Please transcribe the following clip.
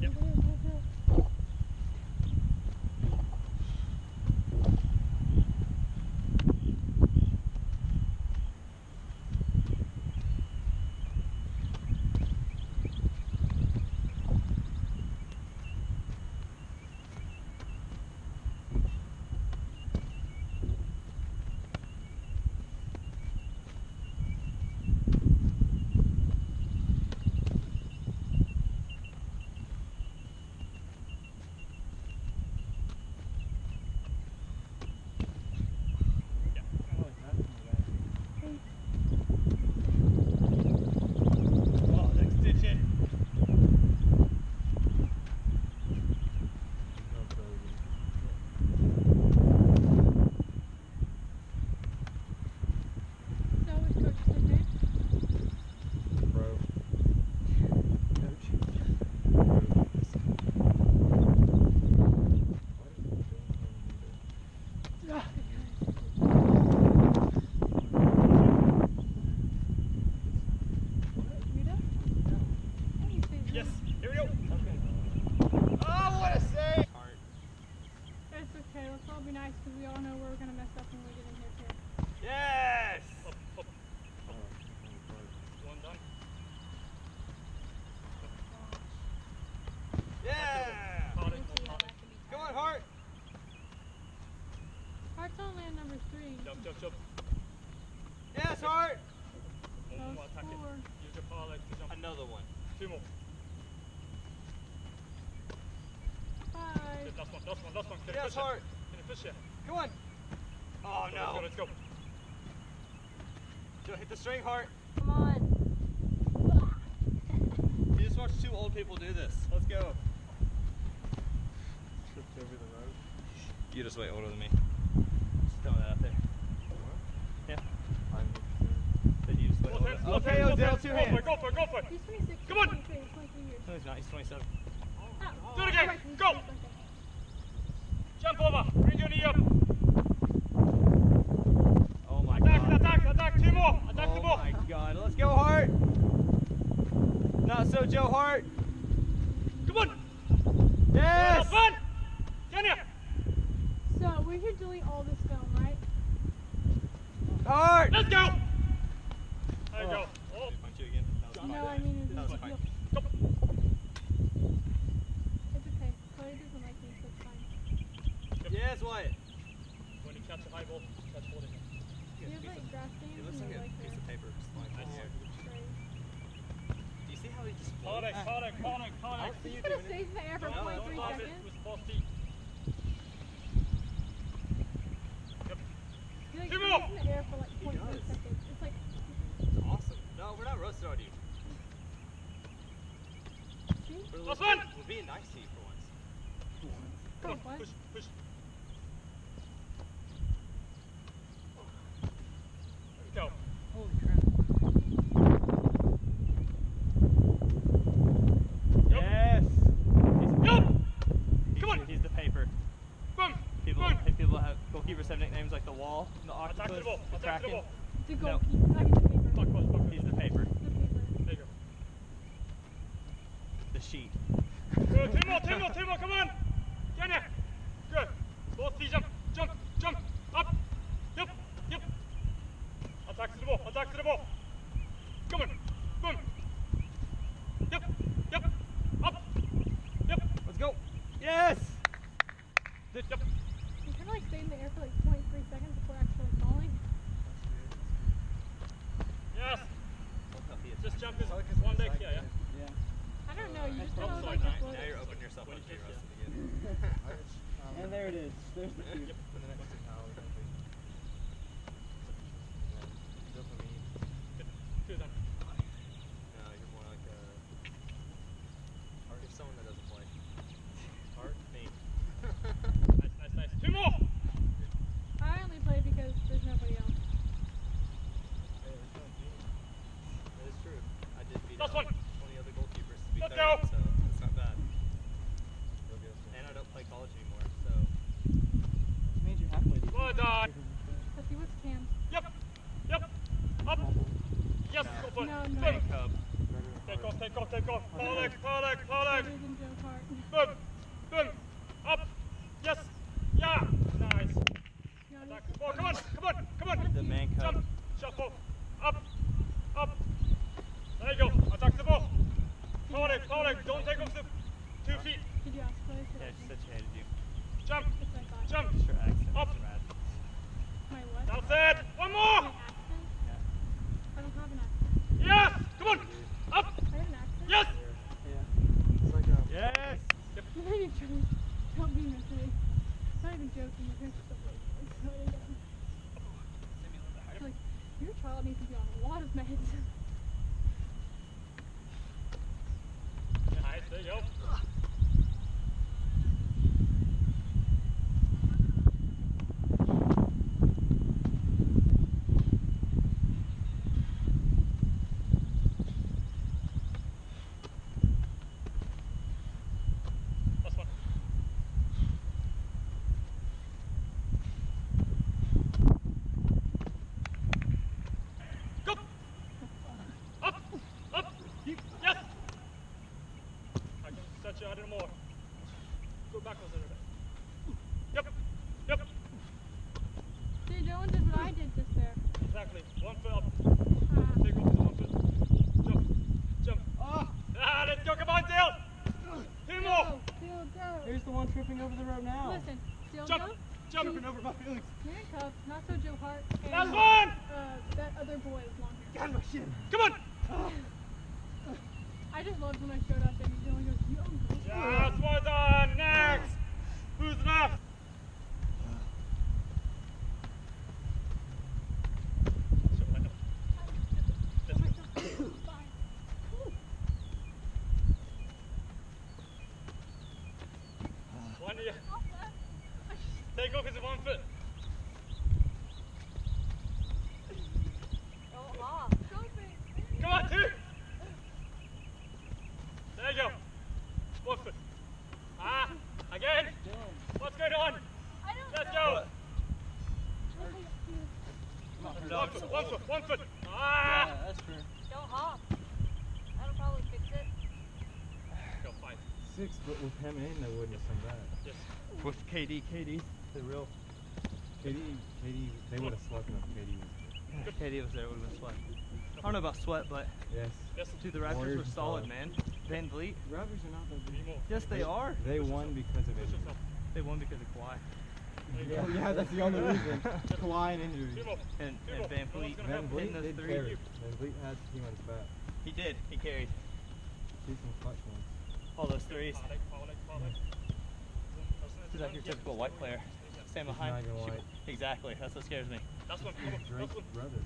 Yep. Yeah. Oh, next digit. So which coach is his name? Bro. Rita? Hey, you say Yes. Rita. Here we go. Oh, what a save! It's okay. Let's all be nice because we all know we're gonna mess up when we get in here too. Yes. Up, up. One done. Yeah. Hold it, Guarantee hold that it. can be Come on, tied. Hart. Heart's on land number three. Jump, jump, jump. Yes, Hart. One That more was attack it. four. Use your power leg to jump. Another one. Two more. Five. Good, Last one, last one. Can you Yes, push it? Can you push it? Come on. Oh Let's go, no. let's go. Joe, hit the string, Hart. Come on. You just watched two old people do this. Let's go. Tripped over the road. You're just way older than me. Just throwing that out there. Yeah. I'm Then you just way older. hands, Okay, hands, both Odell, hands. two Go hands. for it, go for it, go for it. He's 26. Come on. 23, 23. No, he's not. He's 27. Oh, Do it again. right, Go. 26, okay. Jump over. Bring your knee up. Oh my Attack, god. attack, attack. Two more. Attack the Oh ball. my god. Let's go, Hart. Not Joe Hart. Come on. Yes. Fun. Kenya. So we're here to delete all this film, right? Hart. Let's go. There you go. Oh. oh. Punch you again. That was No. I mean, That was fine. Go. It's okay. Cody doesn't like me, so it's fine. Yes, Wyatt. When you catch a high ball, catch hold it. Do you have like grass It looks like a piece of paper just flying Nice. through the air. trays? Do you see how he just Connor, floats? Connor, Connor, Connor. see He's you gonna doing stay in the air for No, 0.3 Don't it seconds. with. Yep. He like Two stays more. in the air for like 0.3 seconds. It's like, It's awesome. No, we're not roasted on you. see? We're, we're- being nice to you for once. Come on, push, push. Go. Holy crap. Yup. Yes. He's, Yup. he's, Come on. He's the paper. Boom. People, Boom. people have goalkeepers have nicknames like the wall, the octopus, Attack the ball. the Attack the kraken. ball. The goalkeeper. I mean, the paper. Puck, puck, puck. He's the paper, The paper. There you go. the sheet. Good. Two more, two more, two more. Come on. Get Kenya. Good. Both feet jump, jump, jump. Up. Yep, yep. Attack to the ball. Attack to the ball. Come on. Boom. Yep, yep. Up. Yep, Let's go. Yes. yep. You kind of like stay in the air for like 0.3 seconds before actually falling. Yes. Just jump in It's like it's one leg like here, yeah? Yeah. I don't know. You just Oh, kind of sorry, like now- just float Now it. you're opening yourself When up to you be kiss, roasted yeah. And there it is. There's the food. Take off, take off, take off. Far leg, far. Boom, boom. Up. Yes. Yeah. Nice. Attack. Oh, come on, come on, come on. The man cup. Jump. Shuffle. Up. Up. There you go. Attack the ball. Far leg. Don't take off the two feet. Did you ask for Yeah, she said she hated you. Jump. Jump. Sure, fella needs to be on a lot of meds. There you go. Tripping over the road now. Listen, Seal, Jump. go. Jump. Tripping over my feelings. Handcuffed, not so Joe Hart. And, Last one. Uh, that other boy is long hair. God, my shin. Come on. I just loved when I showed up and Dylan goes, yo, go. Yes, well done. Next. Who's left? Fine. One of you. Take off with one foot. Come on, two. There you go. One foot. Ah, again. What's going on? Let's go. One foot, one foot. Ah. Yeah, that's true. Don't hop. That'll probably fix it. Go five. Six, but with him in, that wouldn't have come back. Yes. With KD, KD, the real KD, KD, they would have slept if KD was KD was there, it would have been sweat. I don't know about sweat, but Yes. Yes. dude, the Raptors Warriors were solid, solid. man. VanVleet, Raptors are not that Three more. yes, they are. They won because of it. They won because of Kawhi There you Yeah, go. yeah, that's the only reason. Kawhi and Two injuries. and, Two and. Van No Vliet. Van have- Vliet those did three. carry. VanVleet had the team on his back. He did. He carried Decent clutch ones. all those threes. He's like your typical white player. Stand He's behind. not even white. Exactly. That's what scares me. Last one. Come on. Drake's Last one. brother.